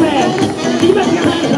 Amen. Give us your.